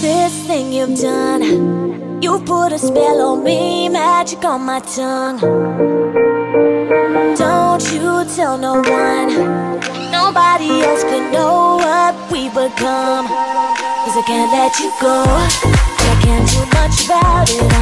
This thing you've done? You put a spell on me, magic on my tongue. Don't you tell no one. Nobody else could know what we become. Cause I can't let you go. I can't do much about it.